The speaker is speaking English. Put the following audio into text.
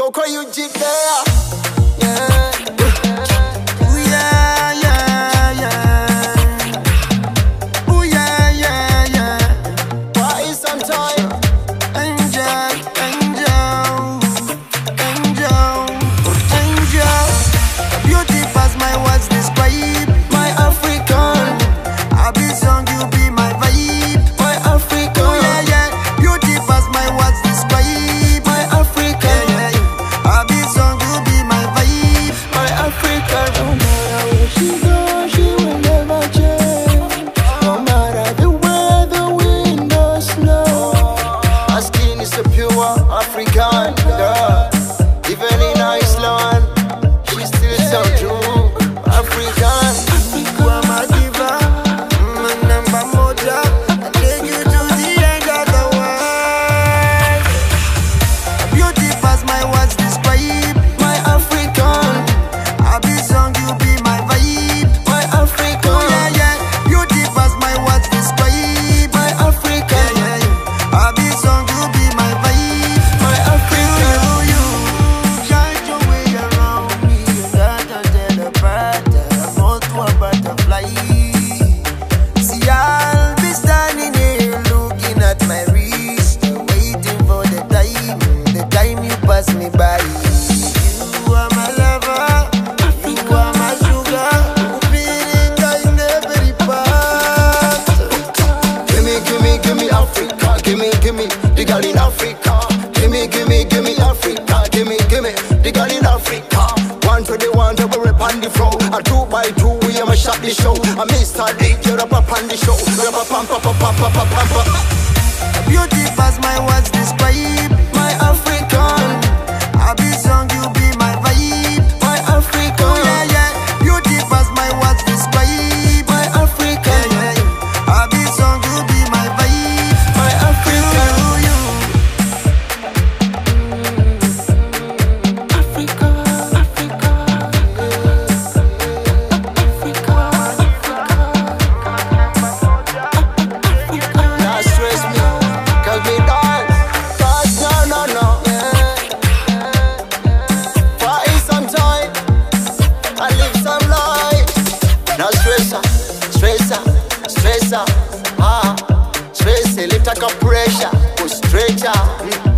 Coco, you did there. a pure African girl. my crew, we am a shot the show. I miss her, You're up on the show. You're up, Rubber pump, pump, pump, pump, pump, pump. visa ah, stress ilitaka pressure go kustretcha mm.